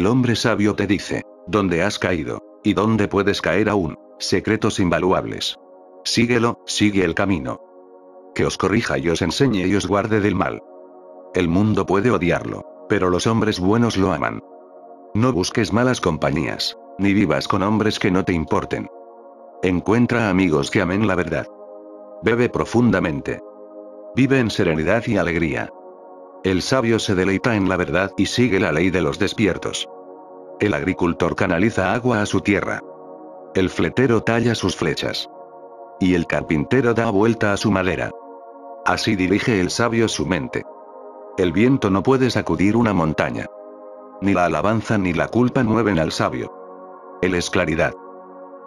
El hombre sabio te dice, ¿dónde has caído? ¿Y dónde puedes caer aún? Secretos invaluables. Síguelo, sigue el camino. Que os corrija y os enseñe y os guarde del mal. El mundo puede odiarlo, pero los hombres buenos lo aman. No busques malas compañías, ni vivas con hombres que no te importen. Encuentra amigos que amen la verdad. Bebe profundamente. Vive en serenidad y alegría. El sabio se deleita en la verdad y sigue la ley de los despiertos. El agricultor canaliza agua a su tierra. El fletero talla sus flechas. Y el carpintero da vuelta a su madera. Así dirige el sabio su mente. El viento no puede sacudir una montaña. Ni la alabanza ni la culpa mueven al sabio. Él es claridad.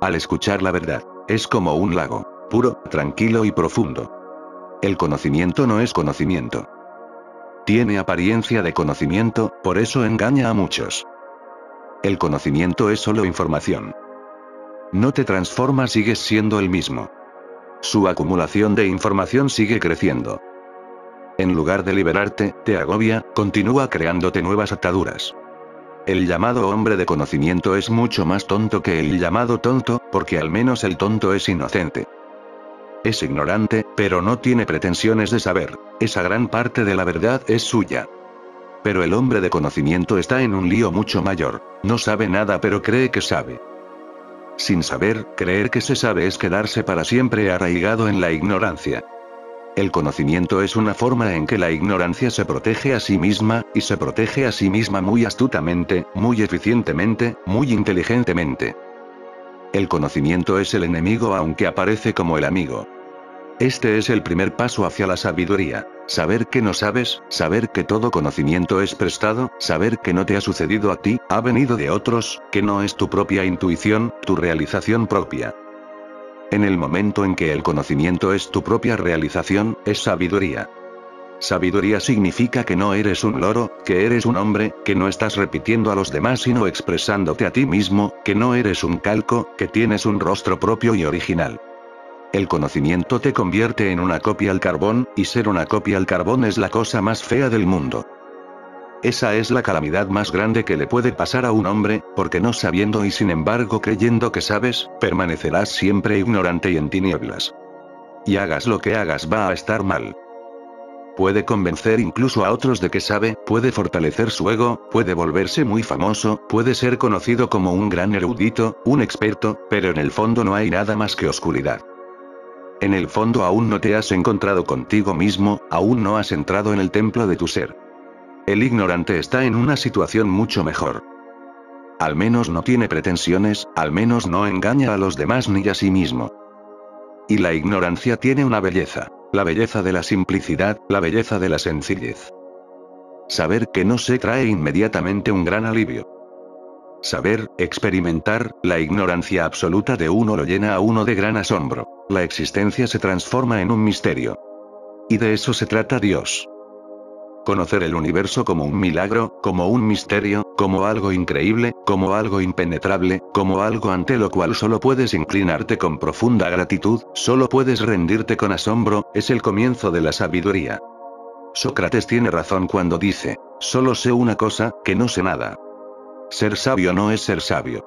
Al escuchar la verdad, es como un lago, puro, tranquilo y profundo. El conocimiento no es conocimiento. Tiene apariencia de conocimiento, por eso engaña a muchos. El conocimiento es solo información. No te transforma, sigues siendo el mismo. Su acumulación de información sigue creciendo. En lugar de liberarte, te agobia, continúa creándote nuevas ataduras. El llamado hombre de conocimiento es mucho más tonto que el llamado tonto, porque al menos el tonto es inocente. Es ignorante, pero no tiene pretensiones de saber, esa gran parte de la verdad es suya. Pero el hombre de conocimiento está en un lío mucho mayor, no sabe nada pero cree que sabe. Sin saber, creer que se sabe es quedarse para siempre arraigado en la ignorancia. El conocimiento es una forma en que la ignorancia se protege a sí misma, y se protege a sí misma muy astutamente, muy eficientemente, muy inteligentemente. El conocimiento es el enemigo aunque aparece como el amigo. Este es el primer paso hacia la sabiduría. Saber que no sabes, saber que todo conocimiento es prestado, saber que no te ha sucedido a ti, ha venido de otros, que no es tu propia intuición, tu realización propia. En el momento en que el conocimiento es tu propia realización, es sabiduría. Sabiduría significa que no eres un loro, que eres un hombre, que no estás repitiendo a los demás sino expresándote a ti mismo, que no eres un calco, que tienes un rostro propio y original. El conocimiento te convierte en una copia al carbón, y ser una copia al carbón es la cosa más fea del mundo. Esa es la calamidad más grande que le puede pasar a un hombre, porque no sabiendo y sin embargo creyendo que sabes, permanecerás siempre ignorante y en tinieblas. Y hagas lo que hagas va a estar mal. Puede convencer incluso a otros de que sabe, puede fortalecer su ego, puede volverse muy famoso, puede ser conocido como un gran erudito, un experto, pero en el fondo no hay nada más que oscuridad. En el fondo aún no te has encontrado contigo mismo, aún no has entrado en el templo de tu ser. El ignorante está en una situación mucho mejor. Al menos no tiene pretensiones, al menos no engaña a los demás ni a sí mismo. Y la ignorancia tiene una belleza, la belleza de la simplicidad, la belleza de la sencillez. Saber que no se trae inmediatamente un gran alivio. Saber, experimentar, la ignorancia absoluta de uno lo llena a uno de gran asombro. La existencia se transforma en un misterio. Y de eso se trata Dios. Conocer el universo como un milagro, como un misterio, como algo increíble, como algo impenetrable, como algo ante lo cual solo puedes inclinarte con profunda gratitud, solo puedes rendirte con asombro, es el comienzo de la sabiduría. Sócrates tiene razón cuando dice, solo sé una cosa, que no sé nada. Ser sabio no es ser sabio.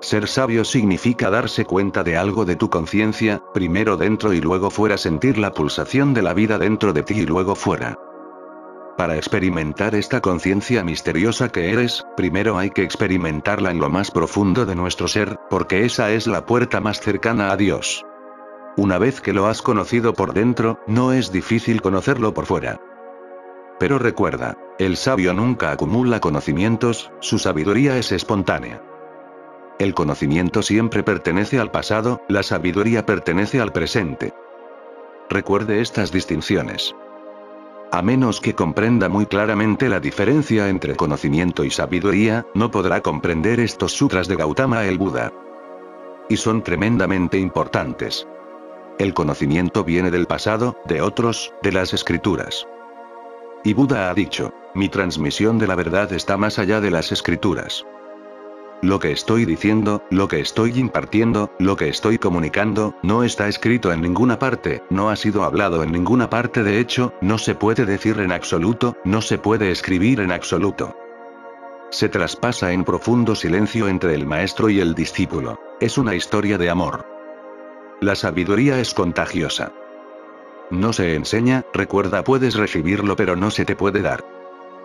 Ser sabio significa darse cuenta de algo de tu conciencia, primero dentro y luego fuera sentir la pulsación de la vida dentro de ti y luego fuera. Para experimentar esta conciencia misteriosa que eres, primero hay que experimentarla en lo más profundo de nuestro ser, porque esa es la puerta más cercana a Dios. Una vez que lo has conocido por dentro, no es difícil conocerlo por fuera. Pero recuerda, el sabio nunca acumula conocimientos, su sabiduría es espontánea. El conocimiento siempre pertenece al pasado, la sabiduría pertenece al presente. Recuerde estas distinciones. A menos que comprenda muy claramente la diferencia entre conocimiento y sabiduría, no podrá comprender estos sutras de Gautama el Buda. Y son tremendamente importantes. El conocimiento viene del pasado, de otros, de las escrituras. Y Buda ha dicho, mi transmisión de la verdad está más allá de las escrituras. Lo que estoy diciendo, lo que estoy impartiendo, lo que estoy comunicando, no está escrito en ninguna parte, no ha sido hablado en ninguna parte de hecho, no se puede decir en absoluto, no se puede escribir en absoluto. Se traspasa en profundo silencio entre el maestro y el discípulo. Es una historia de amor. La sabiduría es contagiosa. No se enseña, recuerda puedes recibirlo pero no se te puede dar.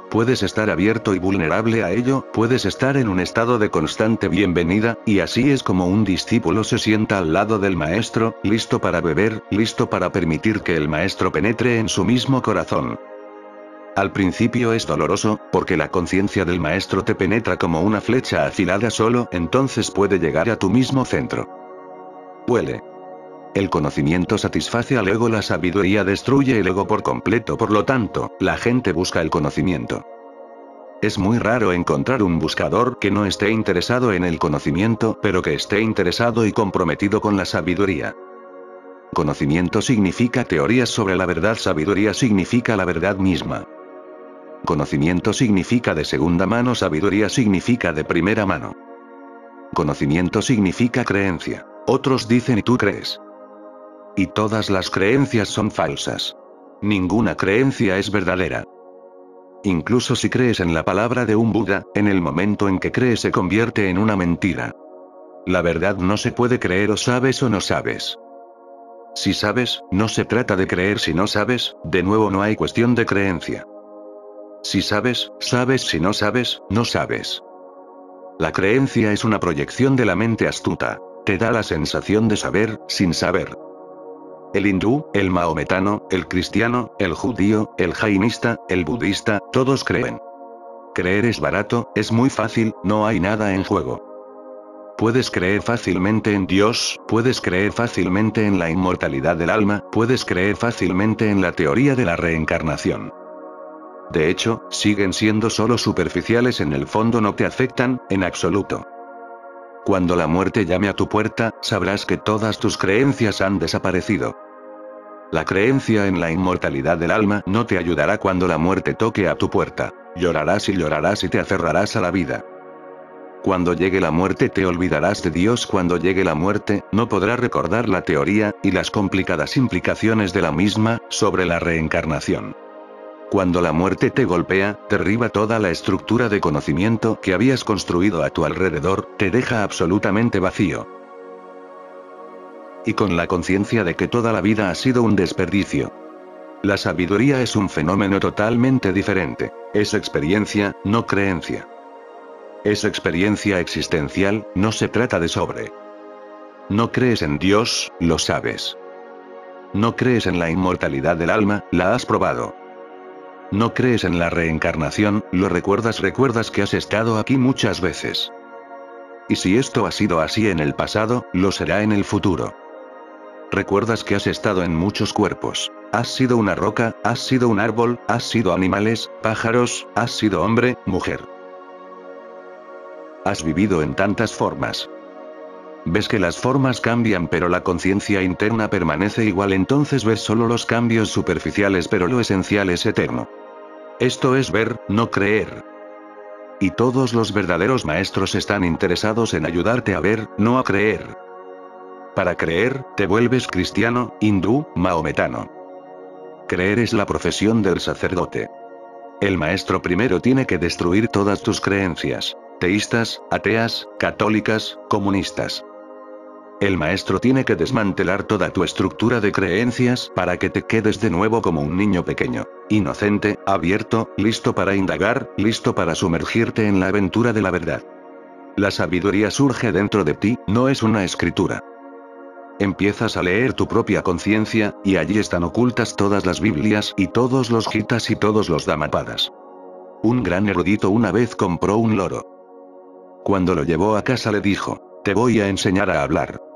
Puedes estar abierto y vulnerable a ello, puedes estar en un estado de constante bienvenida, y así es como un discípulo se sienta al lado del maestro, listo para beber, listo para permitir que el maestro penetre en su mismo corazón. Al principio es doloroso, porque la conciencia del maestro te penetra como una flecha afilada solo, entonces puede llegar a tu mismo centro. Huele. El conocimiento satisface al ego, la sabiduría destruye el ego por completo, por lo tanto, la gente busca el conocimiento. Es muy raro encontrar un buscador que no esté interesado en el conocimiento, pero que esté interesado y comprometido con la sabiduría. Conocimiento significa teorías sobre la verdad, sabiduría significa la verdad misma. Conocimiento significa de segunda mano, sabiduría significa de primera mano. Conocimiento significa creencia. Otros dicen y tú crees. Y todas las creencias son falsas. Ninguna creencia es verdadera. Incluso si crees en la palabra de un Buda, en el momento en que crees se convierte en una mentira. La verdad no se puede creer o sabes o no sabes. Si sabes, no se trata de creer si no sabes, de nuevo no hay cuestión de creencia. Si sabes, sabes si no sabes, no sabes. La creencia es una proyección de la mente astuta. Te da la sensación de saber, sin saber. El hindú, el maometano, el cristiano, el judío, el jainista, el budista, todos creen. Creer es barato, es muy fácil, no hay nada en juego. Puedes creer fácilmente en Dios, puedes creer fácilmente en la inmortalidad del alma, puedes creer fácilmente en la teoría de la reencarnación. De hecho, siguen siendo solo superficiales en el fondo no te afectan, en absoluto. Cuando la muerte llame a tu puerta, sabrás que todas tus creencias han desaparecido. La creencia en la inmortalidad del alma no te ayudará cuando la muerte toque a tu puerta. Llorarás y llorarás y te aferrarás a la vida. Cuando llegue la muerte te olvidarás de Dios. Cuando llegue la muerte, no podrás recordar la teoría, y las complicadas implicaciones de la misma, sobre la reencarnación. Cuando la muerte te golpea, derriba toda la estructura de conocimiento que habías construido a tu alrededor, te deja absolutamente vacío. Y con la conciencia de que toda la vida ha sido un desperdicio. La sabiduría es un fenómeno totalmente diferente. Es experiencia, no creencia. Es experiencia existencial, no se trata de sobre. No crees en Dios, lo sabes. No crees en la inmortalidad del alma, la has probado. No crees en la reencarnación, lo recuerdas, recuerdas que has estado aquí muchas veces. Y si esto ha sido así en el pasado, lo será en el futuro. Recuerdas que has estado en muchos cuerpos. Has sido una roca, has sido un árbol, has sido animales, pájaros, has sido hombre, mujer. Has vivido en tantas formas. Ves que las formas cambian pero la conciencia interna permanece igual entonces ves solo los cambios superficiales pero lo esencial es eterno. Esto es ver, no creer. Y todos los verdaderos maestros están interesados en ayudarte a ver, no a creer. Para creer, te vuelves cristiano, hindú, maometano. Creer es la profesión del sacerdote. El maestro primero tiene que destruir todas tus creencias. Teístas, ateas, católicas, comunistas. El maestro tiene que desmantelar toda tu estructura de creencias para que te quedes de nuevo como un niño pequeño, inocente, abierto, listo para indagar, listo para sumergirte en la aventura de la verdad. La sabiduría surge dentro de ti, no es una escritura. Empiezas a leer tu propia conciencia, y allí están ocultas todas las Biblias y todos los Gitas y todos los Damapadas. Un gran erudito una vez compró un loro. Cuando lo llevó a casa le dijo, te voy a enseñar a hablar.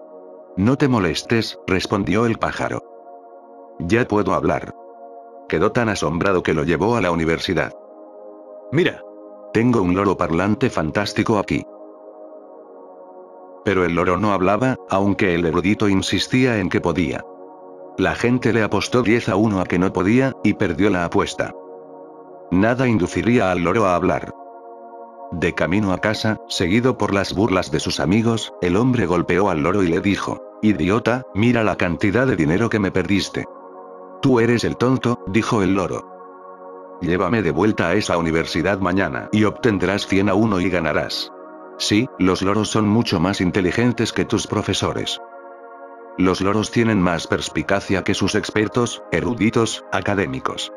No te molestes, respondió el pájaro. Ya puedo hablar. Quedó tan asombrado que lo llevó a la universidad. Mira. Tengo un loro parlante fantástico aquí. Pero el loro no hablaba, aunque el erudito insistía en que podía. La gente le apostó 10 a 1 a que no podía, y perdió la apuesta. Nada induciría al loro a hablar. De camino a casa, seguido por las burlas de sus amigos, el hombre golpeó al loro y le dijo, Idiota, mira la cantidad de dinero que me perdiste. Tú eres el tonto, dijo el loro. llévame de vuelta a esa universidad mañana y obtendrás 100 a 1 y ganarás. Sí, los loros son mucho más inteligentes que tus profesores. Los loros tienen más perspicacia que sus expertos, eruditos, académicos.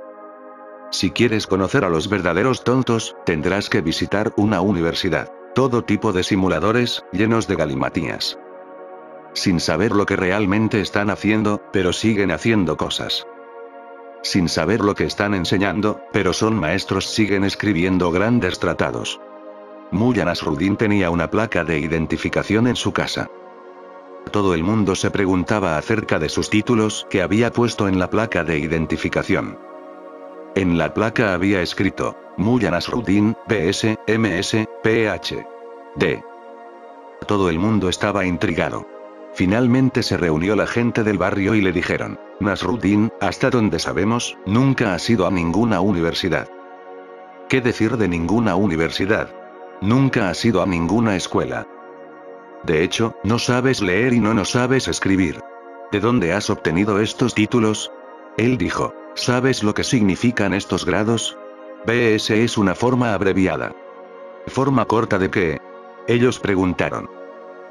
Si quieres conocer a los verdaderos tontos, tendrás que visitar una universidad. Todo tipo de simuladores, llenos de galimatías. Sin saber lo que realmente están haciendo, pero siguen haciendo cosas. Sin saber lo que están enseñando, pero son maestros siguen escribiendo grandes tratados. Muya Nasruddin tenía una placa de identificación en su casa. Todo el mundo se preguntaba acerca de sus títulos que había puesto en la placa de identificación. En la placa había escrito, Muya Nasruddin, PS, MS, PH. D. Todo el mundo estaba intrigado. Finalmente se reunió la gente del barrio y le dijeron, Nasruddin, hasta donde sabemos, nunca has ido a ninguna universidad. ¿Qué decir de ninguna universidad? Nunca has ido a ninguna escuela. De hecho, no sabes leer y no no sabes escribir. ¿De dónde has obtenido estos títulos? Él dijo, ¿sabes lo que significan estos grados? BS es una forma abreviada. ¿Forma corta de qué? Ellos preguntaron.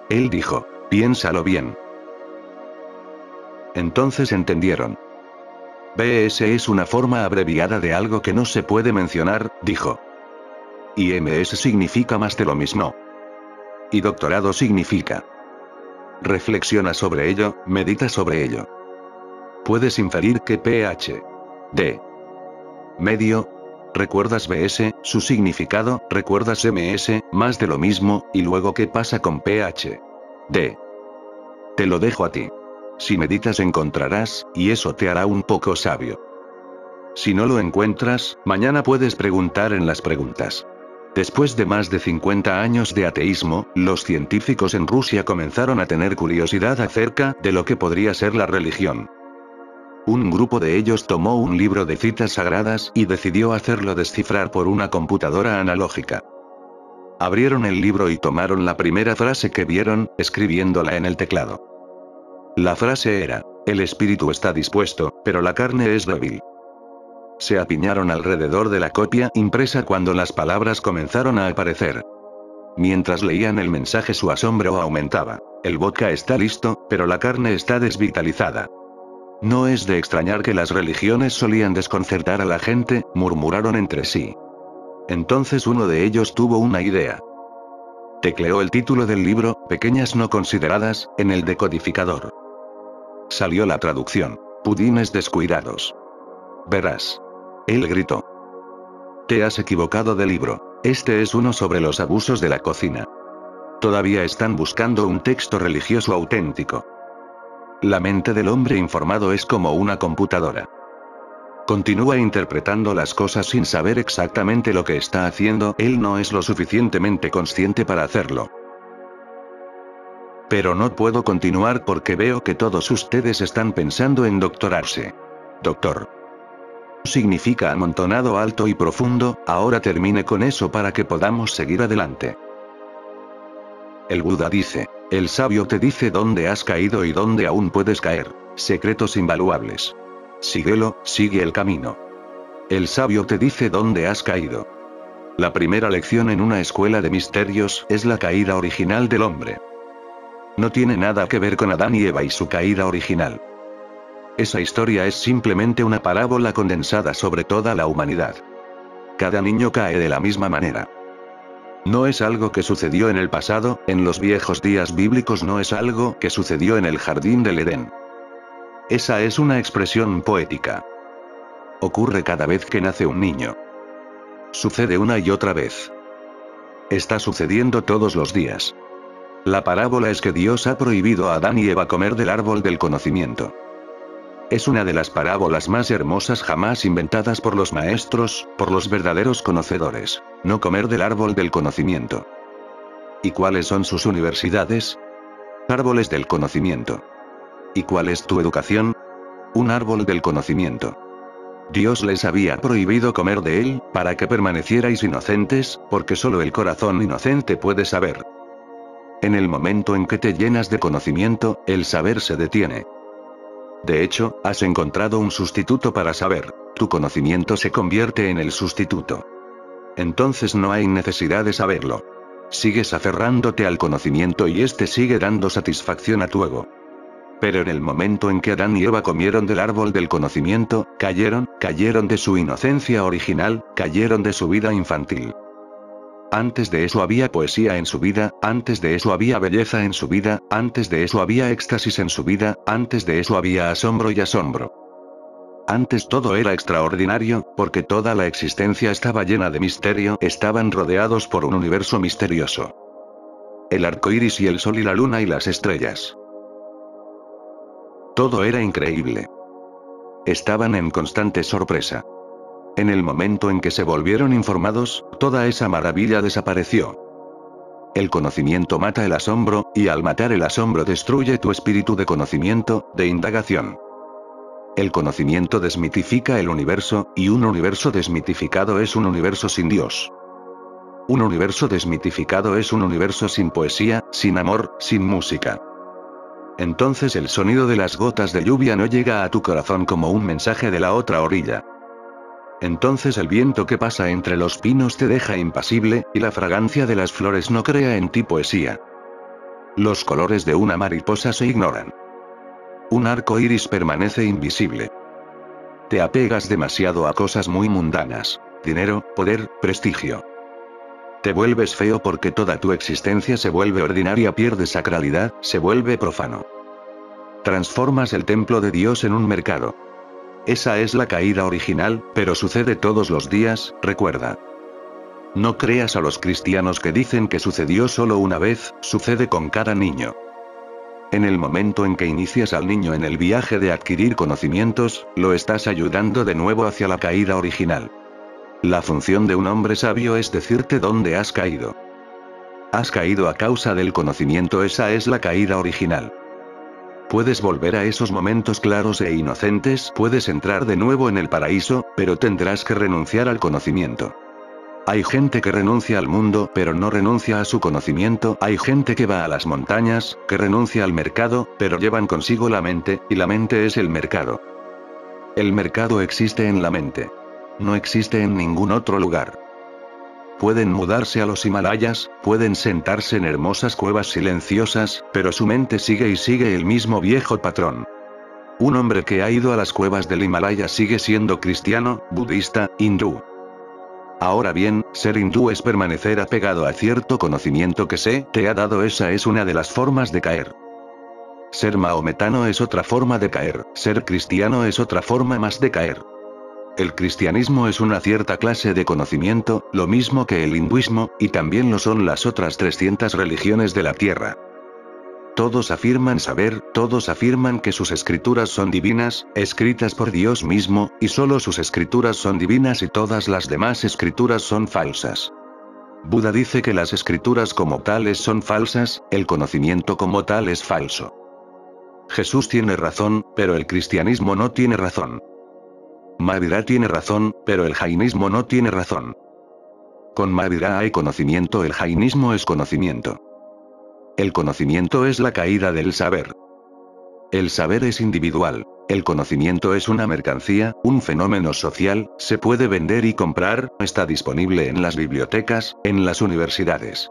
Él dijo, piénsalo bien. Entonces entendieron. BS es una forma abreviada de algo que no se puede mencionar, dijo. Y MS significa más de lo mismo. Y doctorado significa. Reflexiona sobre ello, medita sobre ello. Puedes inferir que PH. D. Medio. Recuerdas BS, su significado, recuerdas MS, más de lo mismo, y luego qué pasa con PH. D. Te lo dejo a ti. Si meditas encontrarás, y eso te hará un poco sabio. Si no lo encuentras, mañana puedes preguntar en las preguntas. Después de más de 50 años de ateísmo, los científicos en Rusia comenzaron a tener curiosidad acerca de lo que podría ser la religión. Un grupo de ellos tomó un libro de citas sagradas y decidió hacerlo descifrar por una computadora analógica. Abrieron el libro y tomaron la primera frase que vieron, escribiéndola en el teclado. La frase era, el espíritu está dispuesto, pero la carne es débil. Se apiñaron alrededor de la copia impresa cuando las palabras comenzaron a aparecer. Mientras leían el mensaje su asombro aumentaba. El vodka está listo, pero la carne está desvitalizada. No es de extrañar que las religiones solían desconcertar a la gente, murmuraron entre sí. Entonces uno de ellos tuvo una idea. Tecleó el título del libro, Pequeñas no consideradas, en el decodificador. Salió la traducción. Pudines descuidados. Verás. Él gritó. Te has equivocado de libro. Este es uno sobre los abusos de la cocina. Todavía están buscando un texto religioso auténtico. La mente del hombre informado es como una computadora. Continúa interpretando las cosas sin saber exactamente lo que está haciendo, él no es lo suficientemente consciente para hacerlo. Pero no puedo continuar porque veo que todos ustedes están pensando en doctorarse. Doctor significa amontonado alto y profundo, ahora termine con eso para que podamos seguir adelante. El Buda dice, el sabio te dice dónde has caído y dónde aún puedes caer, secretos invaluables. Síguelo, sigue el camino. El sabio te dice dónde has caído. La primera lección en una escuela de misterios es la caída original del hombre. No tiene nada que ver con Adán y Eva y su caída original. Esa historia es simplemente una parábola condensada sobre toda la humanidad. Cada niño cae de la misma manera. No es algo que sucedió en el pasado, en los viejos días bíblicos no es algo que sucedió en el jardín del Edén. Esa es una expresión poética. Ocurre cada vez que nace un niño. Sucede una y otra vez. Está sucediendo todos los días. La parábola es que Dios ha prohibido a Adán y Eva comer del árbol del conocimiento. Es una de las parábolas más hermosas jamás inventadas por los maestros, por los verdaderos conocedores. No comer del árbol del conocimiento. ¿Y cuáles son sus universidades? Árboles del conocimiento. ¿Y cuál es tu educación? Un árbol del conocimiento. Dios les había prohibido comer de él, para que permanecierais inocentes, porque solo el corazón inocente puede saber. En el momento en que te llenas de conocimiento, el saber se detiene. De hecho, has encontrado un sustituto para saber. tu conocimiento se convierte en el sustituto. Entonces no hay necesidad de saberlo. Sigues aferrándote al conocimiento y este sigue dando satisfacción a tu ego. Pero en el momento en que Adán y Eva comieron del árbol del conocimiento, cayeron, cayeron de su inocencia original, cayeron de su vida infantil. Antes de eso había poesía en su vida, antes de eso había belleza en su vida, antes de eso había éxtasis en su vida, antes de eso había asombro y asombro. Antes todo era extraordinario, porque toda la existencia estaba llena de misterio, estaban rodeados por un universo misterioso. El arco iris y el sol y la luna y las estrellas. Todo era increíble. Estaban en constante sorpresa. En el momento en que se volvieron informados, toda esa maravilla desapareció. El conocimiento mata el asombro, y al matar el asombro destruye tu espíritu de conocimiento, de indagación. El conocimiento desmitifica el universo, y un universo desmitificado es un universo sin Dios. Un universo desmitificado es un universo sin poesía, sin amor, sin música. Entonces el sonido de las gotas de lluvia no llega a tu corazón como un mensaje de la otra orilla. Entonces el viento que pasa entre los pinos te deja impasible, y la fragancia de las flores no crea en ti poesía. Los colores de una mariposa se ignoran. Un arco iris permanece invisible. Te apegas demasiado a cosas muy mundanas. Dinero, poder, prestigio. Te vuelves feo porque toda tu existencia se vuelve ordinaria, pierde sacralidad, se vuelve profano. Transformas el templo de Dios en un mercado. Esa es la caída original, pero sucede todos los días, recuerda. No creas a los cristianos que dicen que sucedió solo una vez, sucede con cada niño. En el momento en que inicias al niño en el viaje de adquirir conocimientos, lo estás ayudando de nuevo hacia la caída original. La función de un hombre sabio es decirte dónde has caído. Has caído a causa del conocimiento, esa es la caída original. Puedes volver a esos momentos claros e inocentes, puedes entrar de nuevo en el paraíso, pero tendrás que renunciar al conocimiento. Hay gente que renuncia al mundo, pero no renuncia a su conocimiento, hay gente que va a las montañas, que renuncia al mercado, pero llevan consigo la mente, y la mente es el mercado. El mercado existe en la mente. No existe en ningún otro lugar. Pueden mudarse a los Himalayas, pueden sentarse en hermosas cuevas silenciosas, pero su mente sigue y sigue el mismo viejo patrón. Un hombre que ha ido a las cuevas del Himalaya sigue siendo cristiano, budista, hindú. Ahora bien, ser hindú es permanecer apegado a cierto conocimiento que se te ha dado, esa es una de las formas de caer. Ser maometano es otra forma de caer, ser cristiano es otra forma más de caer. El cristianismo es una cierta clase de conocimiento, lo mismo que el hinduismo, y también lo son las otras 300 religiones de la Tierra. Todos afirman saber, todos afirman que sus escrituras son divinas, escritas por Dios mismo, y solo sus escrituras son divinas y todas las demás escrituras son falsas. Buda dice que las escrituras como tales son falsas, el conocimiento como tal es falso. Jesús tiene razón, pero el cristianismo no tiene razón. Mavidra tiene razón, pero el jainismo no tiene razón. Con Mavidra hay conocimiento, el jainismo es conocimiento. El conocimiento es la caída del saber. El saber es individual. El conocimiento es una mercancía, un fenómeno social, se puede vender y comprar, está disponible en las bibliotecas, en las universidades.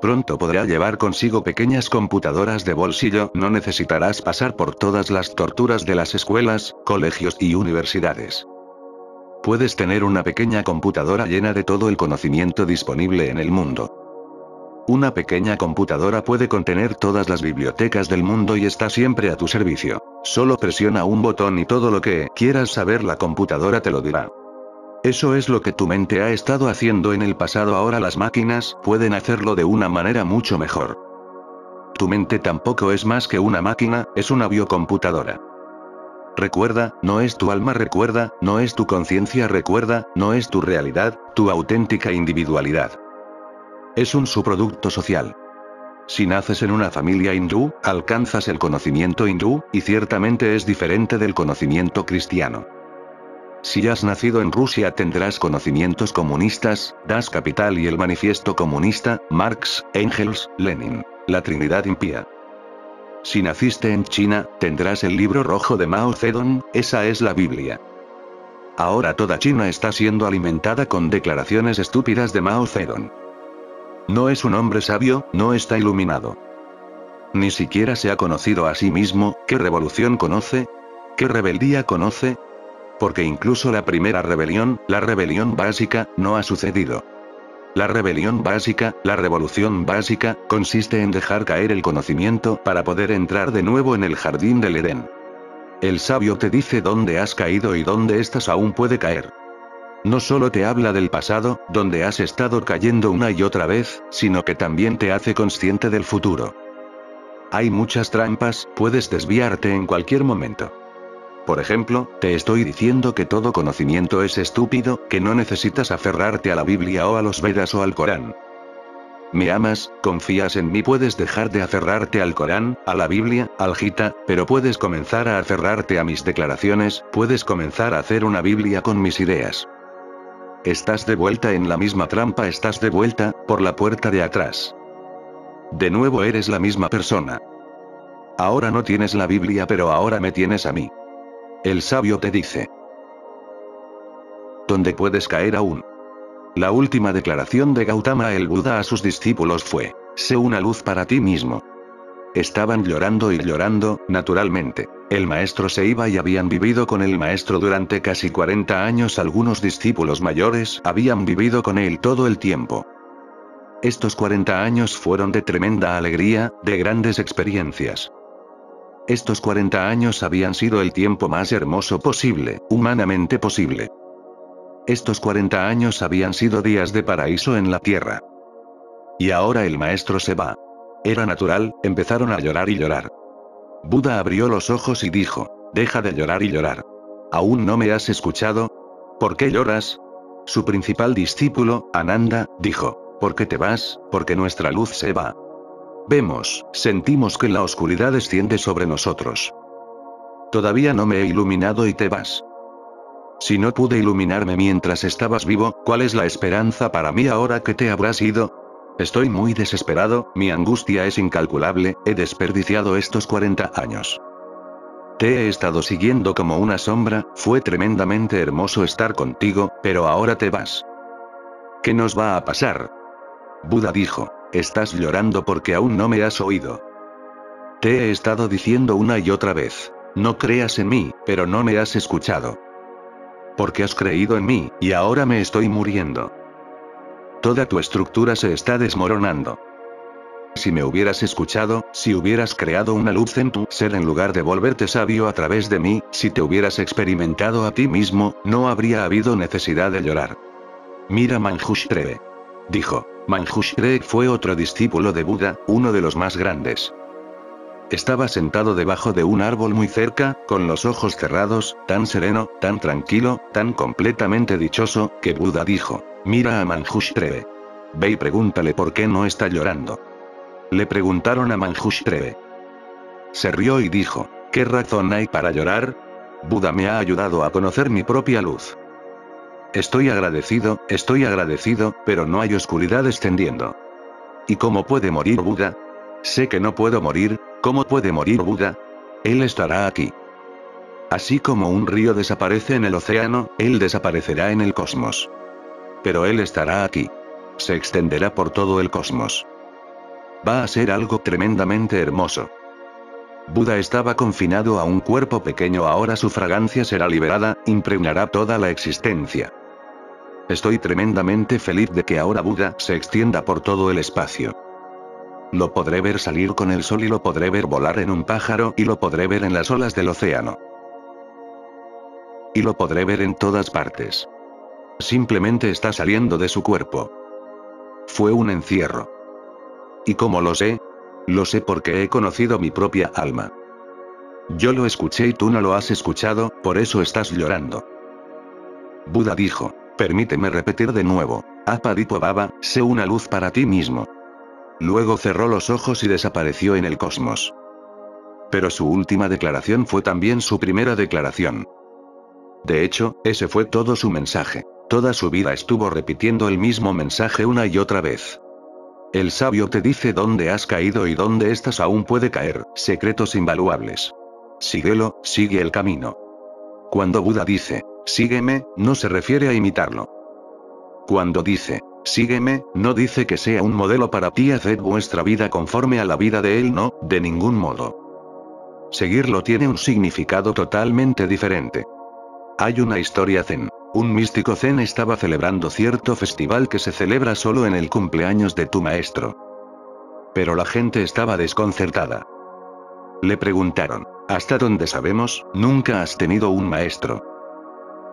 Pronto podrá llevar consigo pequeñas computadoras de bolsillo, no necesitarás pasar por todas las torturas de las escuelas, colegios y universidades. Puedes tener una pequeña computadora llena de todo el conocimiento disponible en el mundo. Una pequeña computadora puede contener todas las bibliotecas del mundo y está siempre a tu servicio. Solo presiona un botón y todo lo que quieras saber la computadora te lo dirá. Eso es lo que tu mente ha estado haciendo en el pasado, ahora las máquinas pueden hacerlo de una manera mucho mejor. Tu mente tampoco es más que una máquina, es una biocomputadora. Recuerda, no es tu alma recuerda, no es tu conciencia recuerda, no es tu realidad, tu auténtica individualidad. Es un subproducto social. Si naces en una familia hindú, alcanzas el conocimiento hindú, y ciertamente es diferente del conocimiento cristiano. Si has nacido en Rusia tendrás conocimientos comunistas, Das Capital y el Manifiesto Comunista, Marx, Engels, Lenin, la Trinidad impía. Si naciste en China, tendrás el libro rojo de Mao Zedong, esa es la Biblia. Ahora toda China está siendo alimentada con declaraciones estúpidas de Mao Zedong. No es un hombre sabio, no está iluminado. Ni siquiera se ha conocido a sí mismo, ¿qué revolución conoce? ¿Qué rebeldía conoce? Porque incluso la primera rebelión, la rebelión básica, no ha sucedido. La rebelión básica, la revolución básica, consiste en dejar caer el conocimiento para poder entrar de nuevo en el jardín del Edén. El sabio te dice dónde has caído y dónde estás aún puede caer. No solo te habla del pasado, donde has estado cayendo una y otra vez, sino que también te hace consciente del futuro. Hay muchas trampas, puedes desviarte en cualquier momento. Por ejemplo, te estoy diciendo que todo conocimiento es estúpido, que no necesitas aferrarte a la Biblia o a los Vedas o al Corán. Me amas, confías en mí, puedes dejar de aferrarte al Corán, a la Biblia, al Gita, pero puedes comenzar a aferrarte a mis declaraciones, puedes comenzar a hacer una Biblia con mis ideas. Estás de vuelta en la misma trampa, estás de vuelta, por la puerta de atrás. De nuevo eres la misma persona. Ahora no tienes la Biblia, pero ahora me tienes a mí. El sabio te dice. ¿Dónde puedes caer aún? La última declaración de Gautama el Buda a sus discípulos fue, sé una luz para ti mismo. Estaban llorando y llorando, naturalmente. El maestro se iba y habían vivido con el maestro durante casi 40 años. Algunos discípulos mayores habían vivido con él todo el tiempo. Estos 40 años fueron de tremenda alegría, de grandes experiencias. Estos 40 años habían sido el tiempo más hermoso posible, humanamente posible. Estos 40 años habían sido días de paraíso en la tierra. Y ahora el maestro se va. Era natural, empezaron a llorar y llorar. Buda abrió los ojos y dijo, deja de llorar y llorar. ¿Aún no me has escuchado? ¿Por qué lloras? Su principal discípulo, Ananda, dijo, ¿por qué te vas? Porque nuestra luz se va. Vemos, sentimos que la oscuridad desciende sobre nosotros. Todavía no me he iluminado y te vas. Si no pude iluminarme mientras estabas vivo, ¿cuál es la esperanza para mí ahora que te habrás ido? Estoy muy desesperado, mi angustia es incalculable, he desperdiciado estos 40 años. Te he estado siguiendo como una sombra, fue tremendamente hermoso estar contigo, pero ahora te vas. ¿Qué nos va a pasar? Buda dijo. Estás llorando porque aún no me has oído. Te he estado diciendo una y otra vez. No creas en mí, pero no me has escuchado. Porque has creído en mí, y ahora me estoy muriendo. Toda tu estructura se está desmoronando. Si me hubieras escuchado, si hubieras creado una luz en tu ser en lugar de volverte sabio a través de mí, si te hubieras experimentado a ti mismo, no habría habido necesidad de llorar. Mira Manjushtree. Dijo. Manjushri fue otro discípulo de Buda, uno de los más grandes. Estaba sentado debajo de un árbol muy cerca, con los ojos cerrados, tan sereno, tan tranquilo, tan completamente dichoso, que Buda dijo, mira a Manjushri. Ve y pregúntale por qué no está llorando. Le preguntaron a Manjushri. Se rió y dijo, ¿qué razón hay para llorar? Buda me ha ayudado a conocer mi propia luz. Estoy agradecido, estoy agradecido, pero no hay oscuridad descendiendo. ¿Y cómo puede morir Buda? Sé que no puedo morir, ¿cómo puede morir Buda? Él estará aquí. Así como un río desaparece en el océano, él desaparecerá en el cosmos. Pero él estará aquí. Se extenderá por todo el cosmos. Va a ser algo tremendamente hermoso. Buda estaba confinado a un cuerpo pequeño, ahora su fragancia será liberada, impregnará toda la existencia. Estoy tremendamente feliz de que ahora Buda se extienda por todo el espacio. Lo podré ver salir con el sol y lo podré ver volar en un pájaro y lo podré ver en las olas del océano. Y lo podré ver en todas partes. Simplemente está saliendo de su cuerpo. Fue un encierro. ¿Y cómo lo sé? Lo sé porque he conocido mi propia alma. Yo lo escuché y tú no lo has escuchado, por eso estás llorando. Buda dijo, permíteme repetir de nuevo, Apadipo Baba, sé una luz para ti mismo. Luego cerró los ojos y desapareció en el cosmos. Pero su última declaración fue también su primera declaración. De hecho, ese fue todo su mensaje. Toda su vida estuvo repitiendo el mismo mensaje una y otra vez. El sabio te dice dónde has caído y dónde estás aún puede caer, secretos invaluables. Síguelo, sigue el camino. Cuando Buda dice, sígueme, no se refiere a imitarlo. Cuando dice, sígueme, no dice que sea un modelo para ti, haced vuestra vida conforme a la vida de él, no, de ningún modo. Seguirlo tiene un significado totalmente diferente. Hay una historia zen. Un místico zen estaba celebrando cierto festival que se celebra solo en el cumpleaños de tu maestro. Pero la gente estaba desconcertada. Le preguntaron, hasta donde sabemos, nunca has tenido un maestro.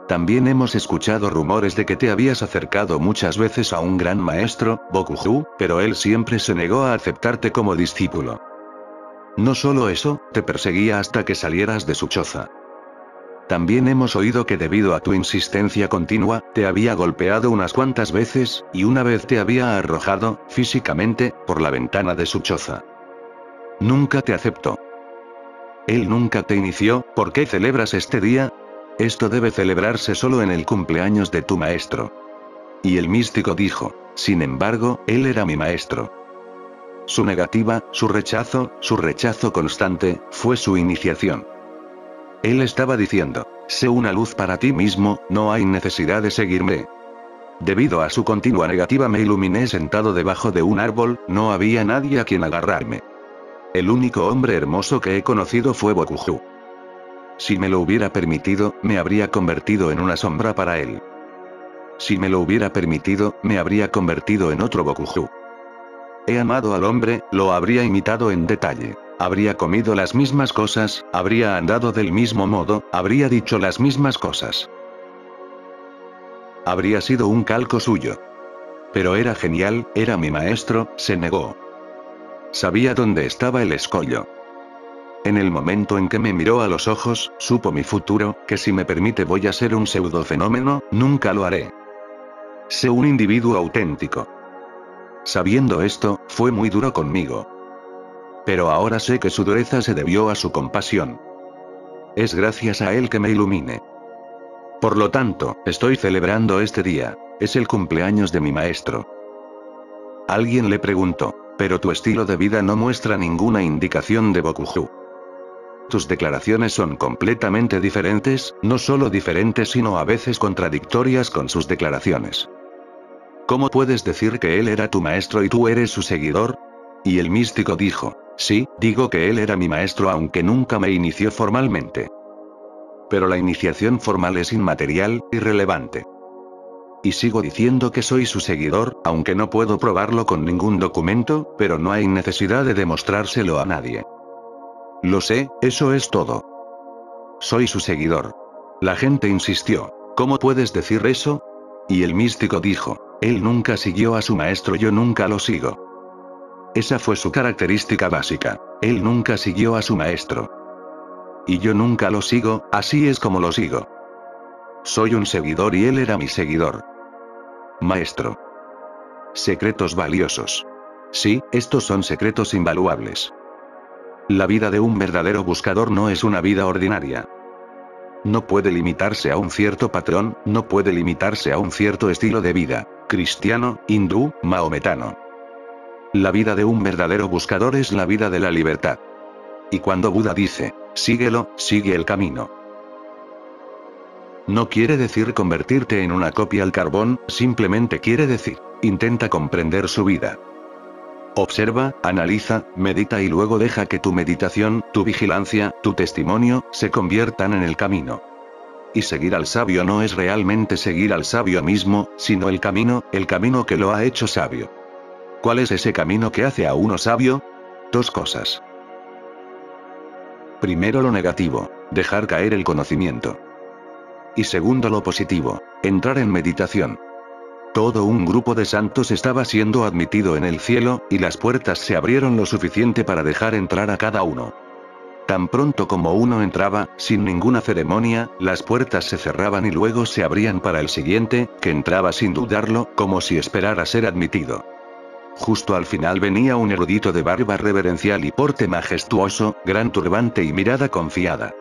También hemos escuchado rumores de que te habías acercado muchas veces a un gran maestro, Bokuju, pero él siempre se negó a aceptarte como discípulo. No solo eso, te perseguía hasta que salieras de su choza. También hemos oído que debido a tu insistencia continua, te había golpeado unas cuantas veces, y una vez te había arrojado, físicamente, por la ventana de su choza. Nunca te aceptó. Él nunca te inició, ¿por qué celebras este día? Esto debe celebrarse solo en el cumpleaños de tu maestro. Y el místico dijo, sin embargo, él era mi maestro. Su negativa, su rechazo, su rechazo constante, fue su iniciación. Él estaba diciendo, sé una luz para ti mismo, no hay necesidad de seguirme. Debido a su continua negativa me iluminé sentado debajo de un árbol, no había nadie a quien agarrarme. El único hombre hermoso que he conocido fue Bokuju. Si me lo hubiera permitido, me habría convertido en una sombra para él. Si me lo hubiera permitido, me habría convertido en otro Bokuju. He amado al hombre, lo habría imitado en detalle. Habría comido las mismas cosas, habría andado del mismo modo, habría dicho las mismas cosas. Habría sido un calco suyo. Pero era genial, era mi maestro, se negó. Sabía dónde estaba el escollo. En el momento en que me miró a los ojos, supo mi futuro, que si me permite voy a ser un pseudo-fenómeno, nunca lo haré. Sé un individuo auténtico. Sabiendo esto, fue muy duro conmigo. Pero ahora sé que su dureza se debió a su compasión. Es gracias a él que me ilumine. Por lo tanto, estoy celebrando este día. Es el cumpleaños de mi maestro. Alguien le preguntó, pero tu estilo de vida no muestra ninguna indicación de Bokuju. Tus declaraciones son completamente diferentes, no solo diferentes sino a veces contradictorias con sus declaraciones. ¿Cómo puedes decir que él era tu maestro y tú eres su seguidor? Y el místico dijo, Sí, digo que él era mi maestro aunque nunca me inició formalmente. Pero la iniciación formal es inmaterial, irrelevante. Y sigo diciendo que soy su seguidor, aunque no puedo probarlo con ningún documento, pero no hay necesidad de demostrárselo a nadie. Lo sé, eso es todo. Soy su seguidor. La gente insistió, ¿cómo puedes decir eso? Y el místico dijo, él nunca siguió a su maestro, yo nunca lo sigo. Esa fue su característica básica. Él nunca siguió a su maestro. Y yo nunca lo sigo, así es como lo sigo. Soy un seguidor y él era mi seguidor. Maestro. Secretos valiosos. Sí, estos son secretos invaluables. La vida de un verdadero buscador no es una vida ordinaria. No puede limitarse a un cierto patrón, no puede limitarse a un cierto estilo de vida, cristiano, hindú, maometano. La vida de un verdadero buscador es la vida de la libertad. Y cuando Buda dice, síguelo, sigue el camino. No quiere decir convertirte en una copia al carbón, simplemente quiere decir, intenta comprender su vida. Observa, analiza, medita y luego deja que tu meditación, tu vigilancia, tu testimonio, se conviertan en el camino. Y seguir al sabio no es realmente seguir al sabio mismo, sino el camino, el camino que lo ha hecho sabio. ¿Cuál es ese camino que hace a uno sabio? Dos cosas. Primero lo negativo, dejar caer el conocimiento. Y segundo lo positivo, entrar en meditación. Todo un grupo de santos estaba siendo admitido en el cielo, y las puertas se abrieron lo suficiente para dejar entrar a cada uno. Tan pronto como uno entraba, sin ninguna ceremonia, las puertas se cerraban y luego se abrían para el siguiente, que entraba sin dudarlo, como si esperara ser admitido. Justo al final venía un erudito de barba reverencial y porte majestuoso, gran turbante y mirada confiada.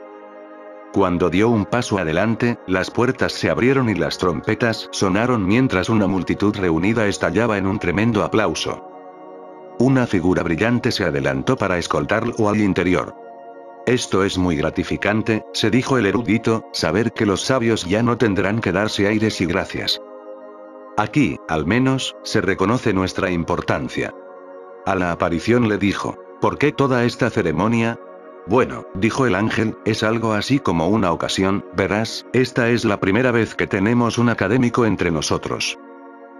Cuando dio un paso adelante, las puertas se abrieron y las trompetas sonaron mientras una multitud reunida estallaba en un tremendo aplauso. Una figura brillante se adelantó para escoltarlo al interior. Esto es muy gratificante, se dijo el erudito, saber que los sabios ya no tendrán que darse aires y gracias. Aquí, al menos, se reconoce nuestra importancia. A la aparición le dijo, ¿por qué toda esta ceremonia? Bueno, dijo el ángel, es algo así como una ocasión, verás, esta es la primera vez que tenemos un académico entre nosotros.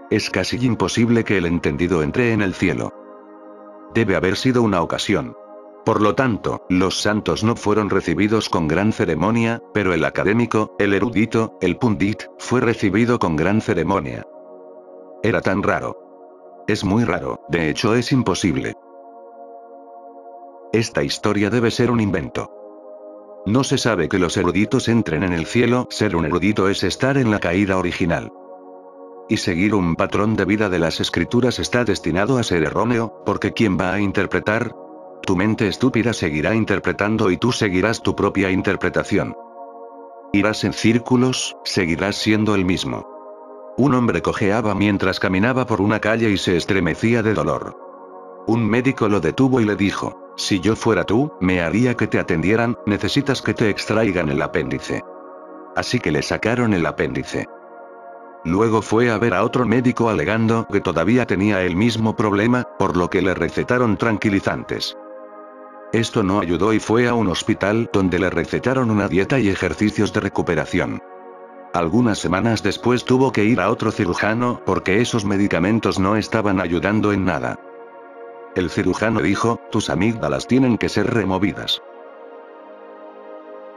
Es casi imposible que el entendido entre en el cielo. Debe haber sido una ocasión. Por lo tanto, los santos no fueron recibidos con gran ceremonia, pero el académico, el erudito, el pundit, fue recibido con gran ceremonia. Era tan raro. Es muy raro, de hecho es imposible. Esta historia debe ser un invento. No se sabe que los eruditos entren en el cielo, ser un erudito es estar en la caída original. Y seguir un patrón de vida de las escrituras está destinado a ser erróneo, porque ¿quién va a interpretar? Tu mente estúpida seguirá interpretando y tú seguirás tu propia interpretación. Irás en círculos, seguirás siendo el mismo. Un hombre cojeaba mientras caminaba por una calle y se estremecía de dolor. Un médico lo detuvo y le dijo, si yo fuera tú, me haría que te atendieran, necesitas que te extraigan el apéndice. Así que le sacaron el apéndice. Luego fue a ver a otro médico alegando que todavía tenía el mismo problema, por lo que le recetaron tranquilizantes. Esto no ayudó y fue a un hospital donde le recetaron una dieta y ejercicios de recuperación. Algunas semanas después tuvo que ir a otro cirujano porque esos medicamentos no estaban ayudando en nada. El cirujano dijo, tus amígdalas tienen que ser removidas.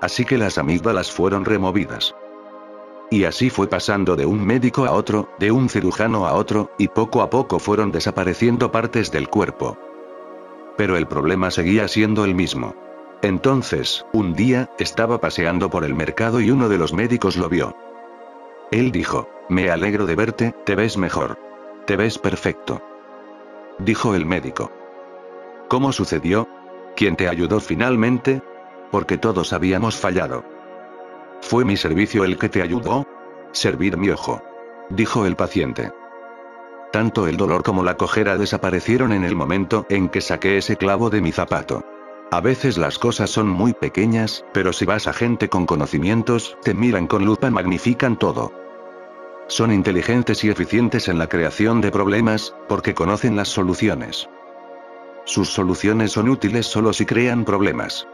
Así que las amígdalas fueron removidas. Y así fue pasando de un médico a otro, de un cirujano a otro, y poco a poco fueron desapareciendo partes del cuerpo. Pero el problema seguía siendo el mismo. Entonces, un día, estaba paseando por el mercado y uno de los médicos lo vio. Él dijo, me alegro de verte, te ves mejor. Te ves perfecto. Dijo el médico. ¿Cómo sucedió? ¿Quién te ayudó finalmente? Porque todos habíamos fallado. ¿Fue mi servicio el que te ayudó? Servir mi ojo. Dijo el paciente. Tanto el dolor como la cojera desaparecieron en el momento en que saqué ese clavo de mi zapato. A veces las cosas son muy pequeñas, pero si vas a gente con conocimientos, te miran con lupa, magnifican todo. Son inteligentes y eficientes en la creación de problemas, porque conocen las soluciones. Sus soluciones son útiles solo si crean problemas.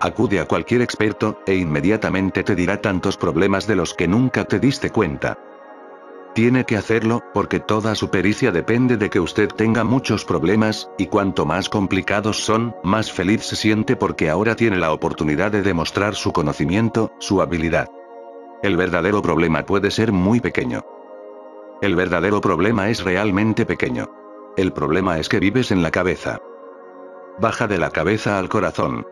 Acude a cualquier experto, e inmediatamente te dirá tantos problemas de los que nunca te diste cuenta. Tiene que hacerlo, porque toda su pericia depende de que usted tenga muchos problemas, y cuanto más complicados son, más feliz se siente porque ahora tiene la oportunidad de demostrar su conocimiento, su habilidad. El verdadero problema puede ser muy pequeño. El verdadero problema es realmente pequeño. El problema es que vives en la cabeza. Baja de la cabeza al corazón.